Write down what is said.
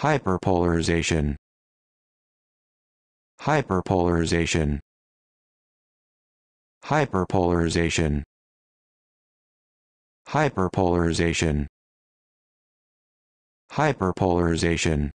hyperpolarization. Hyperpolarization. Hyperpolarization. Hyperpolarization. Hyperpolarization.